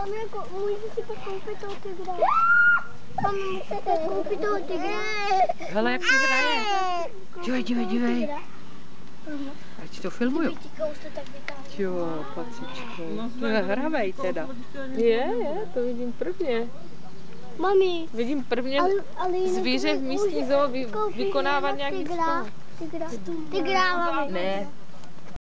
Mami, jako, můžu si pak koupit toho tygra. Mami, můžete koupit toho tygra. Hele, jak si hraje. Dívej, dívej, dívej. Ať to filmuju. Jo, pacičko. To je hravej teda. Je, je, to vidím prvně. Mami, Vidím prvně ale, ale zvíře v místní zoo vy, vykonávat nějaký tygra. sport. Tygra. Tygra, mami. Ne,